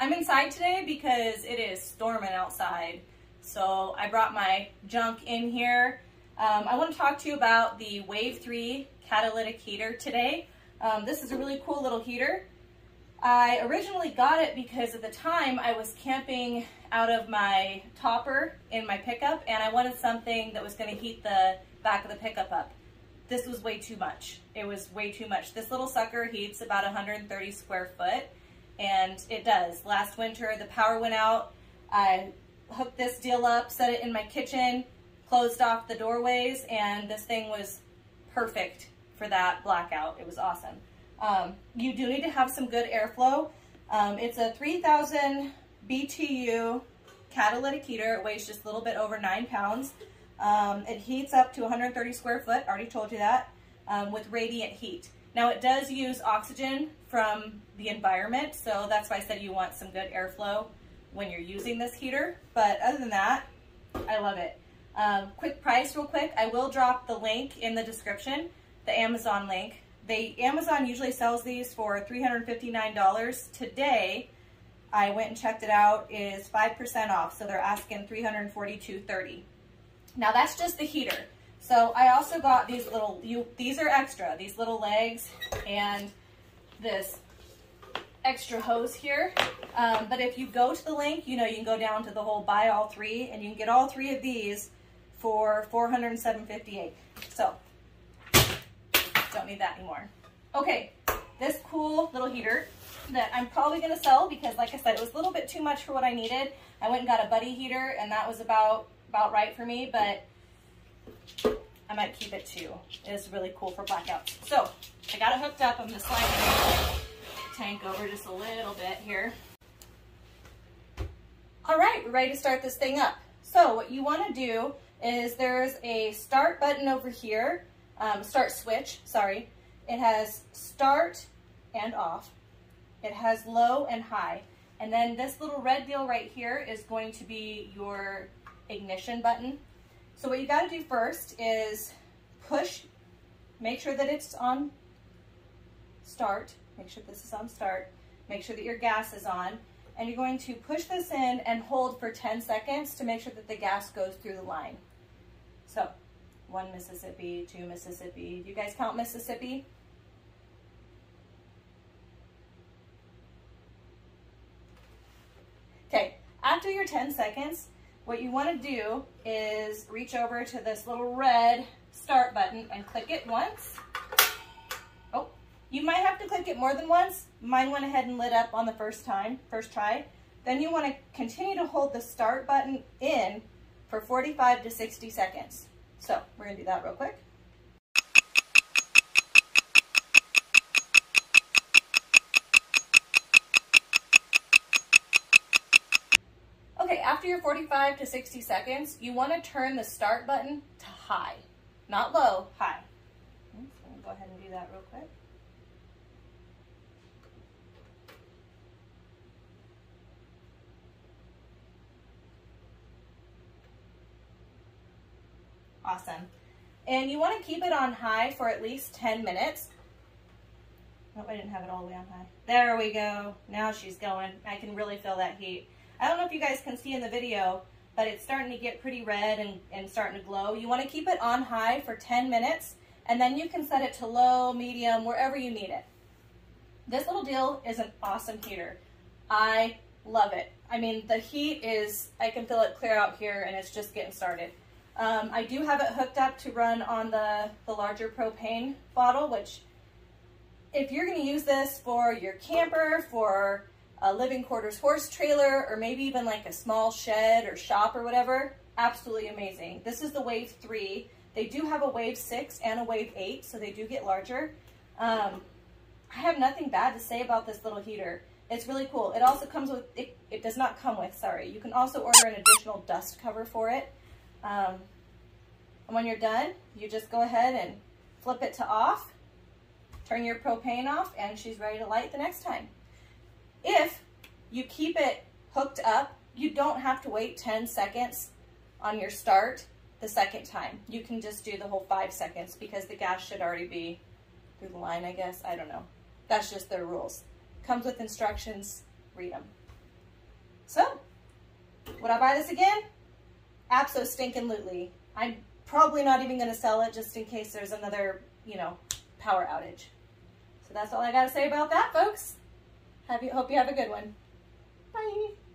I'm inside today because it is storming outside. So I brought my junk in here. Um, I want to talk to you about the Wave 3 catalytic heater today. Um, this is a really cool little heater. I originally got it because at the time I was camping out of my topper in my pickup and I wanted something that was going to heat the back of the pickup up. This was way too much. It was way too much. This little sucker heats about 130 square foot and it does. Last winter the power went out. I hooked this deal up, set it in my kitchen, closed off the doorways and this thing was perfect for that blackout. It was awesome. Um, you do need to have some good airflow. Um, it's a 3000 BTU catalytic heater. It weighs just a little bit over nine pounds. Um, it heats up to 130 square foot, already told you that, um, with radiant heat. Now it does use oxygen from the environment, so that's why I said you want some good airflow when you're using this heater. But other than that, I love it. Um, quick price real quick, I will drop the link in the description, the Amazon link. They Amazon usually sells these for $359. Today, I went and checked it out, is 5% off, so they're asking $342.30. Now that's just the heater. So I also got these little, you, these are extra, these little legs and this extra hose here. Um, but if you go to the link, you know, you can go down to the whole buy all three and you can get all three of these for 407.58. So don't need that anymore. Okay, this cool little heater that I'm probably going to sell because like I said, it was a little bit too much for what I needed. I went and got a buddy heater and that was about, about right for me, but I might keep it too. It is really cool for blackouts. So I got it hooked up. I'm to slide the tank over just a little bit here. All right, we're ready to start this thing up. So what you want to do is there's a start button over here um, start switch, sorry. It has start and off. It has low and high. And then this little red deal right here is going to be your ignition button. So what you gotta do first is push, make sure that it's on start, make sure this is on start, make sure that your gas is on, and you're going to push this in and hold for 10 seconds to make sure that the gas goes through the line. So one Mississippi, two Mississippi. Do you guys count Mississippi? Okay, after your 10 seconds, what you want to do is reach over to this little red start button and click it once. Oh, you might have to click it more than once. Mine went ahead and lit up on the first time, first try. Then you want to continue to hold the start button in for 45 to 60 seconds. So we're gonna do that real quick. Okay, after your 45 to 60 seconds, you wanna turn the start button to high. Not low, high. So go ahead and do that real quick. Awesome. And you want to keep it on high for at least 10 minutes. Oh, I didn't have it all the way on high. There we go. Now she's going. I can really feel that heat. I don't know if you guys can see in the video, but it's starting to get pretty red and, and starting to glow. You want to keep it on high for 10 minutes, and then you can set it to low, medium, wherever you need it. This little deal is an awesome heater. I love it. I mean, the heat is, I can feel it clear out here, and it's just getting started. Um, I do have it hooked up to run on the, the larger propane bottle, which if you're going to use this for your camper, for a living quarters horse trailer, or maybe even like a small shed or shop or whatever, absolutely amazing. This is the Wave 3. They do have a Wave 6 and a Wave 8, so they do get larger. Um, I have nothing bad to say about this little heater. It's really cool. It also comes with, it, it does not come with, sorry. You can also order an additional dust cover for it. Um, and when you're done, you just go ahead and flip it to off, turn your propane off, and she's ready to light the next time. If you keep it hooked up, you don't have to wait 10 seconds on your start the second time. You can just do the whole five seconds because the gas should already be through the line, I guess. I don't know. That's just their rules. Comes with instructions, read them. So, would I buy this again? Abso stinking lootly. I'm probably not even going to sell it just in case there's another, you know, power outage. So that's all I got to say about that, folks. Have you, hope you have a good one. Bye.